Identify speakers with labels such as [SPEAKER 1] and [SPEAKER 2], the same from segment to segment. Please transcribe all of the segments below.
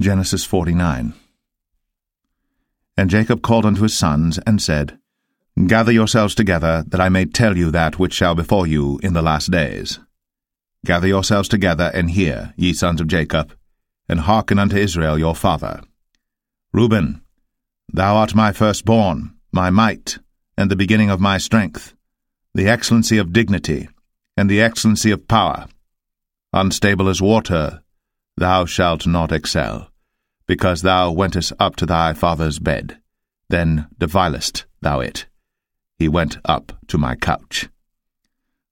[SPEAKER 1] Genesis 49 And Jacob called unto his sons, and said, Gather yourselves together, that I may tell you that which shall befall you in the last days. Gather yourselves together, and hear, ye sons of Jacob, and hearken unto Israel your father. Reuben, thou art my firstborn, my might, and the beginning of my strength, the excellency of dignity, and the excellency of power. Unstable as water, thou shalt not excel because thou wentest up to thy father's bed. Then devilest thou it. He went up to my couch.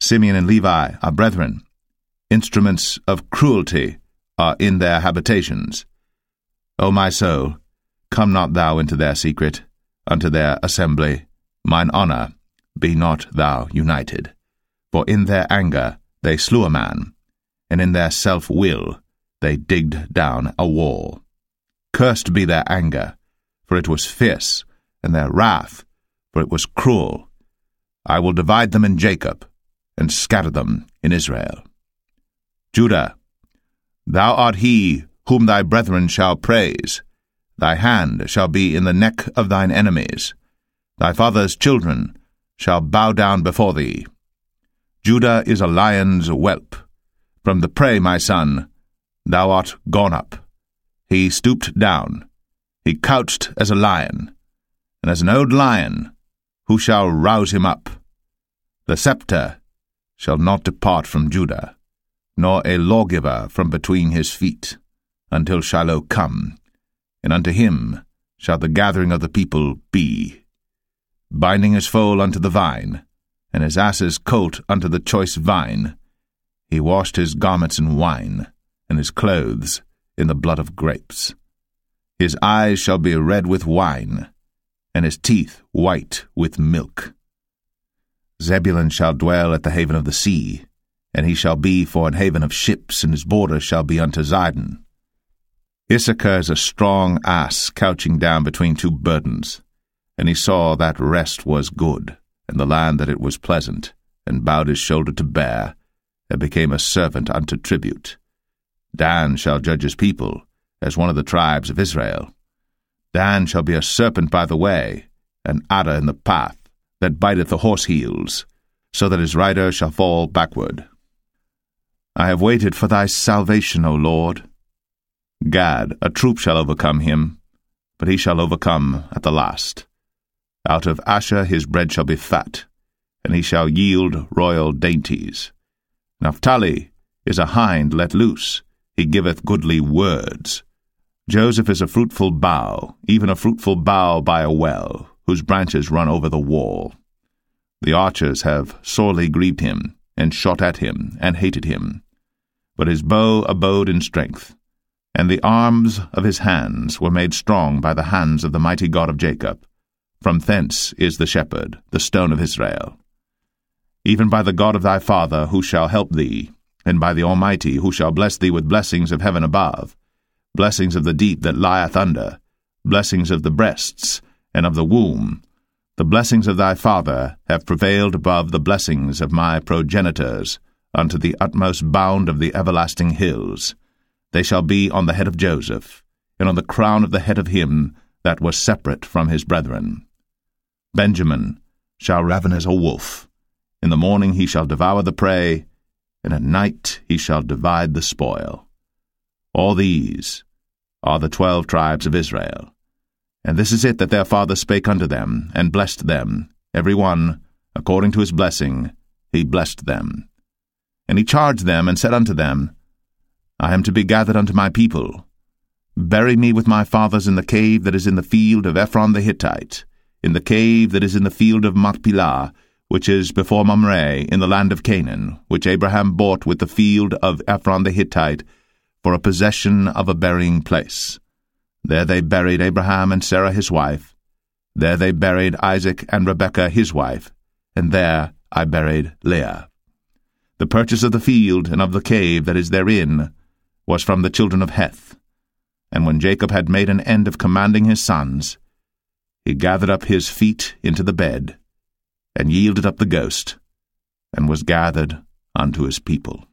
[SPEAKER 1] Simeon and Levi are brethren. Instruments of cruelty are in their habitations. O my soul, come not thou into their secret, unto their assembly. Mine honour, be not thou united. For in their anger they slew a man, and in their self-will they digged down a wall. Cursed be their anger, for it was fierce, and their wrath, for it was cruel. I will divide them in Jacob, and scatter them in Israel. Judah, thou art he whom thy brethren shall praise. Thy hand shall be in the neck of thine enemies. Thy father's children shall bow down before thee. Judah is a lion's whelp. From the prey, my son, thou art gone up. He stooped down. He couched as a lion, and as an old lion, who shall rouse him up? The sceptre shall not depart from Judah, nor a lawgiver from between his feet, until Shiloh come, and unto him shall the gathering of the people be. Binding his foal unto the vine, and his ass's colt unto the choice vine, he washed his garments in wine, and his clothes in the blood of grapes. His eyes shall be red with wine, and his teeth white with milk. Zebulun shall dwell at the haven of the sea, and he shall be for an haven of ships, and his border shall be unto Zidon. Issachar is a strong ass couching down between two burdens, and he saw that rest was good, and the land that it was pleasant, and bowed his shoulder to bear, and became a servant unto tribute. Dan shall judge his people, as one of the tribes of Israel. Dan shall be a serpent by the way, an adder in the path, that biteth the horse heels, so that his rider shall fall backward. I have waited for thy salvation, O Lord. Gad, a troop shall overcome him, but he shall overcome at the last. Out of Asher his bread shall be fat, and he shall yield royal dainties. Naphtali is a hind let loose, he giveth goodly words. Joseph is a fruitful bough, even a fruitful bough by a well, whose branches run over the wall. The archers have sorely grieved him, and shot at him, and hated him. But his bow abode in strength, and the arms of his hands were made strong by the hands of the mighty God of Jacob. From thence is the shepherd, the stone of Israel. Even by the God of thy father, who shall help thee, and by the Almighty, who shall bless thee with blessings of heaven above, blessings of the deep that lieth under, blessings of the breasts, and of the womb. The blessings of thy father have prevailed above the blessings of my progenitors, unto the utmost bound of the everlasting hills. They shall be on the head of Joseph, and on the crown of the head of him that was separate from his brethren. Benjamin shall raven as a wolf. In the morning he shall devour the prey, and at night he shall divide the spoil. All these are the twelve tribes of Israel. And this is it that their father spake unto them, and blessed them, every one, according to his blessing, he blessed them. And he charged them, and said unto them, I am to be gathered unto my people. Bury me with my fathers in the cave that is in the field of Ephron the Hittite, in the cave that is in the field of Machpelah, which is before Mamre in the land of Canaan, which Abraham bought with the field of Ephron the Hittite, for a possession of a burying place. There they buried Abraham and Sarah his wife. There they buried Isaac and Rebekah his wife, and there I buried Leah. The purchase of the field and of the cave that is therein was from the children of Heth. And when Jacob had made an end of commanding his sons, he gathered up his feet into the bed, and yielded up the ghost, and was gathered unto his people.